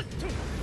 Ah!